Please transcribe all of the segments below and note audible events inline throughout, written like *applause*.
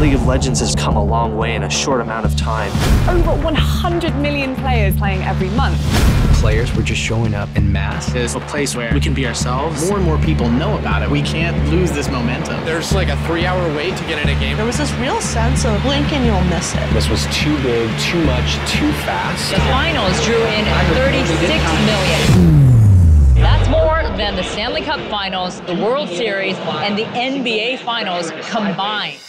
League of Legends has come a long way in a short amount of time. Over 100 million players playing every month. Players were just showing up in mass. It's a place where we can be ourselves. More and more people know about it. We can't lose this momentum. There's like a three-hour wait to get in a game. There was this real sense of blink and you'll miss it. This was too big, too much, too fast. The finals drew in 36 million. That's more than the Stanley Cup Finals, the World Series, and the NBA Finals combined.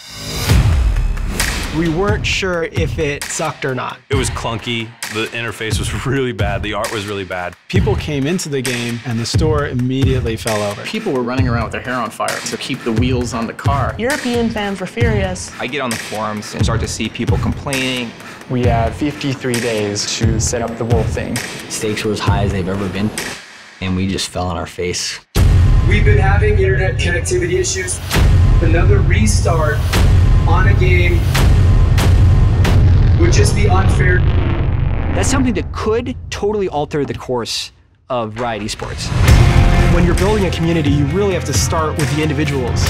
We weren't sure if it sucked or not. It was clunky. The interface was *laughs* really bad. The art was really bad. People came into the game and the store immediately fell over. People were running around with their hair on fire to keep the wheels on the car. European fans were furious. I get on the forums and start to see people complaining. We had 53 days to set up the whole thing. Stakes were as high as they've ever been, and we just fell on our face. We've been having internet connectivity issues. Another restart on a game would just be unfair. That's something that could totally alter the course of Riot Esports. When you're building a community, you really have to start with the individuals.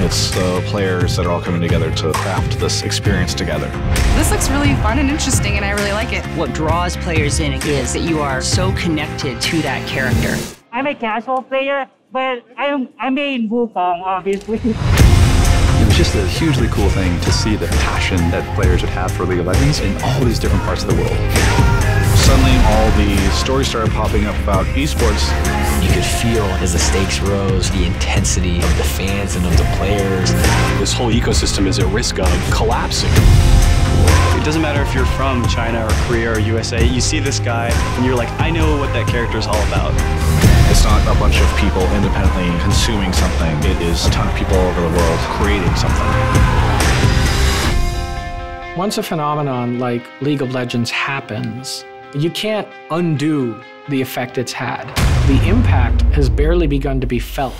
It's the players that are all coming together to craft this experience together. This looks really fun and interesting, and I really like it. What draws players in is that you are so connected to that character. I'm a casual player, but I'm, I'm in Wukong, obviously. *laughs* It was just a hugely cool thing to see the passion that players would have for League of Legends in all these different parts of the world. Suddenly, all the stories started popping up about esports. You could feel as the stakes rose, the intensity of the fans and of the players. This whole ecosystem is at risk of collapsing. It doesn't matter if you're from China or Korea or USA, you see this guy and you're like, I know what that character is all about. Not a bunch of people independently consuming something. It is a ton of people all over the world creating something. Once a phenomenon like League of Legends happens, you can't undo the effect it's had. The impact has barely begun to be felt.